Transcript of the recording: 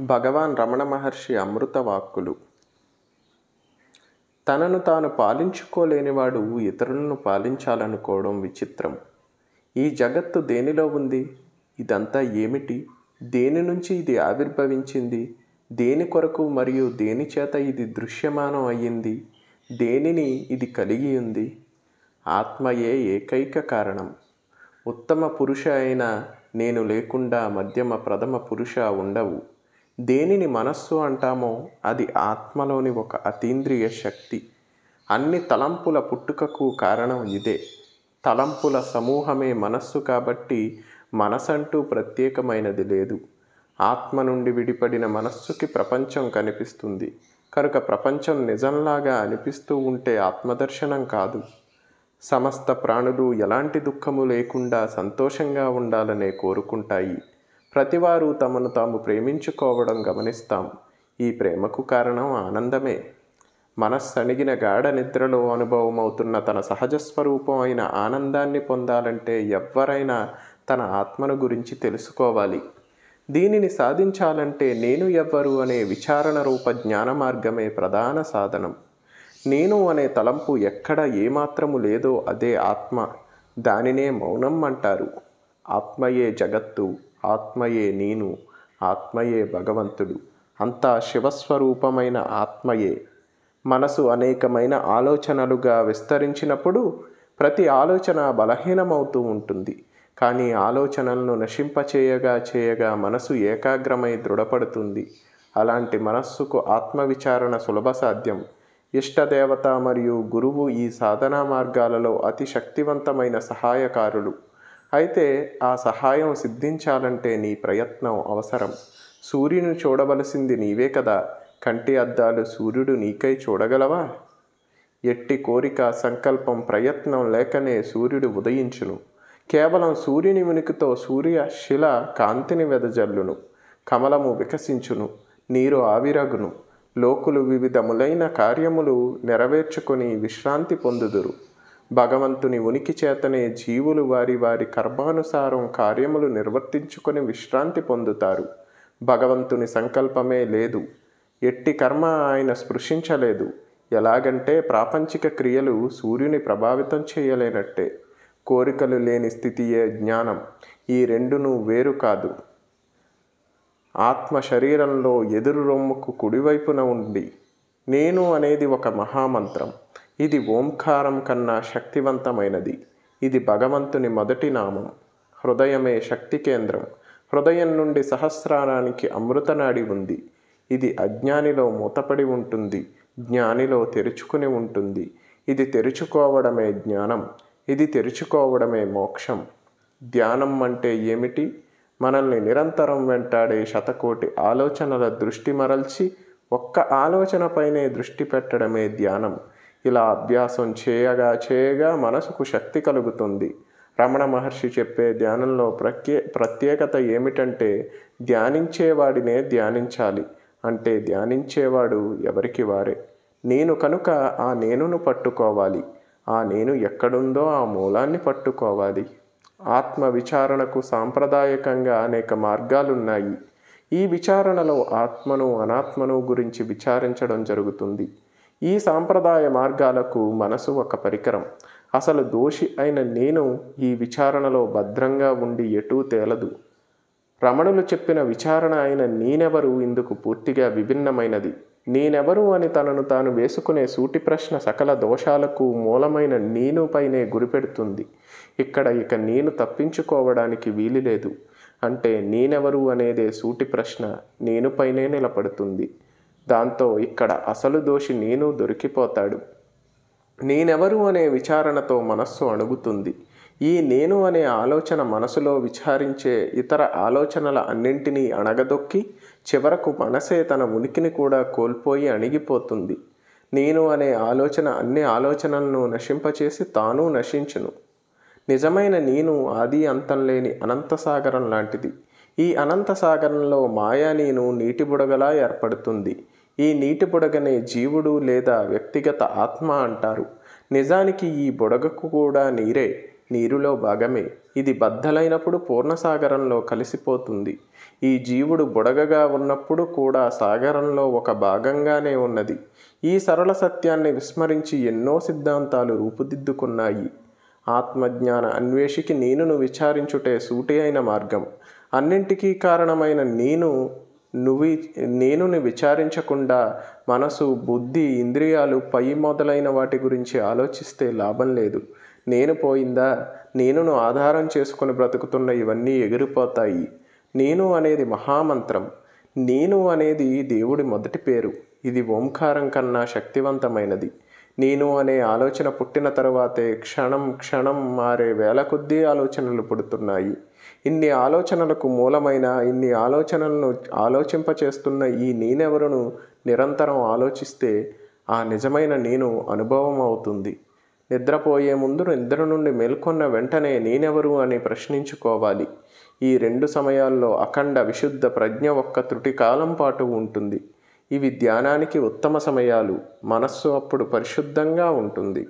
భగవాన్ రమణ మహర్షి అమృత వాక్కులు. తనను తాను పాలించుకోలేనివాడు ఇతరులను పాలించాలనుకోవడం విచిత్రం. ఈ జగత్తు దేనిలో ఉంది? ఇదంతా ఏమిటి? దేని నుంచి ఇది ఆవిర్భవించింది? దేని కొరకు మరియు దేని చేత ఇది దృశ్యమానం అయ్యింది? దేనిని ఇది కలిగి ఉంది? ఆత్మయే ఏకైక కారణం. ఉత్తమ పురుష అయిన నేను లేకుండా మధ్యమ ప్రథమ పురుష ఉండవు. దేనిని మనస్సు అంటామో అది ఆత్మలోని ఒక అతీంద్రియ శక్తి. అన్ని తలంపుల పుట్టుకకు కారణం ఇదే. తలంపుల సమూహమే మనస్సు కాబట్టి మనసంటూ ప్రత్యేకమైనది లేదు. ఆత్మ నుండి విడిపడిన మనస్సుకి ప్రపంచం కనిపిస్తుంది. కనుక ప్రపంచం నిజంలాగా అనిపిస్తూ ఉంటే ఆత్మదర్శనం కాదు. సమస్త ప్రాణులు ఎలాంటి దుఃఖము లేకుండా సంతోషంగా ఉండాలనే కోరుకుంటాయి. ప్రతివారు తమను తాము ప్రేమించుకోవడం గమనిస్తాం. ఈ ప్రేమకు కారణం ఆనందమే. మనస్సణిగిన గాఢ నిద్రలో అనుభవమవుతున్న తన సహజ స్వరూపం అయిన ఆనందాన్ని పొందాలంటే ఎవ్వరైనా తన ఆత్మను గురించి తెలుసుకోవాలి. దీనిని సాధించాలంటే నేను ఎవ్వరు అనే విచారణ రూప జ్ఞాన మార్గమే ప్రధాన సాధనం. నేను అనే తలంపు ఎక్కడ ఏమాత్రము లేదో అదే ఆత్మ. దానినే మౌనం అంటారు. ఆత్మయే జగత్తు. ఆత్మయే నేను ఆత్మయే భగవంతుడు. అంతా శివస్వరూపమైన ఆత్మయే. మనసు అనేకమైన ఆలోచనలుగా విస్తరించినప్పుడు ప్రతి ఆలోచన బలహీనమవుతూ ఉంటుంది. కానీ ఆలోచనలను నశింపచేయగా చేయగా మనసు ఏకాగ్రమై దృఢపడుతుంది. అలాంటి మనస్సుకు ఆత్మవిచారణ సులభ సాధ్యం. ఇష్టదేవత మరియు గురువు ఈ సాధనా మార్గాలలో అతి శక్తివంతమైన సహాయకారులు. అయితే ఆ సహాయం సిద్ధించాలంటే నీ ప్రయత్నం అవసరం. సూర్యుని చూడవలసింది నీవే కదా. కంటి అద్దాలు సూర్యుడు నీకై చూడగలవా? ఎట్టి కోరిక సంకల్పం ప్రయత్నం లేకనే సూర్యుడు ఉదయించును. కేవలం సూర్యుని ఉనికితో సూర్య శిల కాంతిని వెదజల్లును. కమలము వికసించును. నీరు ఆవిరగును. లోకులు వివిధములైన కార్యములు నెరవేర్చుకొని విశ్రాంతి పొందుదురు. భగవంతుని ఉనికి చేతనే జీవులు వారి వారి కర్మానుసారం కార్యములు నిర్వర్తించుకొని విశ్రాంతి పొందుతారు. భగవంతుని సంకల్పమే లేదు. ఎట్టి కర్మ ఆయన స్పృశించలేదు. ఎలాగంటే ప్రాపంచిక క్రియలు సూర్యుని ప్రభావితం చేయలేనట్టే. కోరికలు లేని స్థితియే జ్ఞానం. ఈ రెండును వేరు కాదు. ఆత్మ శరీరంలో ఎదురు రొమ్ముకు కుడివైపున ఉండి నేను అనేది ఒక మహామంత్రం. ఇది ఓంకారం కన్నా శక్తివంతమైనది. ఇది భగవంతుని మొదటి నామం. హృదయమే శక్తి కేంద్రం. హృదయం నుండి సహస్రారానికి అమృతనాడి ఉంది. ఇది అజ్ఞానిలో మూతపడి ఉంటుంది. జ్ఞానిలో తెరుచుకుని ఉంటుంది. ఇది తెరుచుకోవడమే జ్ఞానం. ఇది తెరుచుకోవడమే మోక్షం. ధ్యానం అంటే ఏమిటి? మనల్ని నిరంతరం వెంటాడే శతకోటి ఆలోచనల దృష్టి మరల్చి ఒక్క ఆలోచనపైనే దృష్టి పెట్టడమే ధ్యానం. ఇలా అభ్యాసం చేయగా చేయగా మనసుకు శక్తి కలుగుతుంది. రమణ మహర్షి చెప్పే ధ్యానంలో ప్రత్యే ప్రత్యేకత ఏమిటంటే ధ్యానించేవాడినే ధ్యానించాలి. అంటే ధ్యానించేవాడు ఎవరికి వారే. నేను కనుక ఆ నేనును పట్టుకోవాలి. ఆ నేను ఎక్కడుందో ఆ మూలాన్ని పట్టుకోవాలి. ఆత్మ విచారణకు సాంప్రదాయకంగా అనేక మార్గాలున్నాయి. ఈ విచారణలో ఆత్మను అనాత్మను గురించి విచారించడం జరుగుతుంది. ఈ సాంప్రదాయ మార్గాలకు మనసు ఒక పరికరం. అసలు దోషి అయిన నేను ఈ విచారణలో భద్రంగా ఉండి ఎటూ తేలదు. రమణులు చెప్పిన విచారణ అయిన నేనెవరు ఇందుకు పూర్తిగా విభిన్నమైనది. నేనెవరు అని తనను తాను వేసుకునే సూటి ప్రశ్న సకల దోషాలకు మూలమైన నేను పైనే గురిపెడుతుంది. ఇక్కడ ఇక నేను తప్పించుకోవడానికి వీలు లేదు అంటే నేనెవరు అనేదే సూటి ప్రశ్న నేను పైనే నిలబడుతుంది. దాంతో ఇక్కడ అసలు దోషి నేను దొరికిపోతాడు. నేనెవరు అనే విచారణతో మనస్సు అణుగుతుంది. ఈ నేను అనే ఆలోచన మనసులో విచారించే ఇతర ఆలోచనల అన్నింటినీ అణగదొక్కి చివరకు మనసే తన ఉనికిని కూడా కోల్పోయి అణిగిపోతుంది. నేను అనే ఆలోచన అన్ని ఆలోచనలను నశింపచేసి తాను నశించును. నిజమైన నేను ఆది అంతం లేని అనంతసాగరం లాంటిది. ఈ అనంత సాగరంలో మాయా నేను నీటి బుడగలా ఏర్పడుతుంది. ఈ నీటి బుడగనే జీవుడు లేదా వ్యక్తిగత ఆత్మ అంటారు. నిజానికి ఈ బుడగకు కూడా నీరే నీరులో భాగమే. ఇది బద్దలైనప్పుడు పూర్ణసాగరంలో కలిసిపోతుంది. ఈ జీవుడు బుడగగా ఉన్నప్పుడు కూడా సాగరంలో ఒక భాగంగానే ఉన్నది. ఈ సరళ సత్యాన్ని విస్మరించి ఎన్నో సిద్ధాంతాలు రూపుదిద్దుకున్నాయి. ఆత్మజ్ఞాన అన్వేషికి నేనును విచారించుటే సూటి అయిన మార్గం. అన్నింటికీ కారణమైన నేను నువ్వు నేనుని విచారించకుండా మనసు బుద్ధి ఇంద్రియాలు పై మొదలైన వాటి గురించి ఆలోచిస్తే లాభం లేదు. నేను పోయిందా? నేనును ఆధారం చేసుకుని బ్రతుకుతున్న ఇవన్నీ ఎగిరిపోతాయి. నేను అనేది మహామంత్రం. నేను అనేది దేవుడి మొదటి పేరు. ఇది ఓంకారం కన్నా శక్తివంతమైనది. నేను అనే ఆలోచన పుట్టిన తర్వాతే క్షణం క్షణం మారే వేల కొద్దీ ఆలోచనలు పుడుతున్నాయి. ఇన్ని ఆలోచనలకు మూలమైన ఇన్ని ఆలోచనలను ఆలోచింపచేస్తున్న ఈ నేనెవరును నిరంతరం ఆలోచిస్తే ఆ నిజమైన నేను అనుభవం అవుతుంది నిద్రపోయే ముందు నిద్ర నుండి మేల్కొన్న వెంటనే నేనెవరు అని ప్రశ్నించుకోవాలి. ఈ రెండు సమయాల్లో అఖండ విశుద్ధ ప్రజ్ఞ ఒక్క త్రుటి కాలం పాటు ఉంటుంది. ఇవి ధ్యానానికి ఉత్తమ సమయాలు. మనస్సు అప్పుడు పరిశుద్ధంగా ఉంటుంది.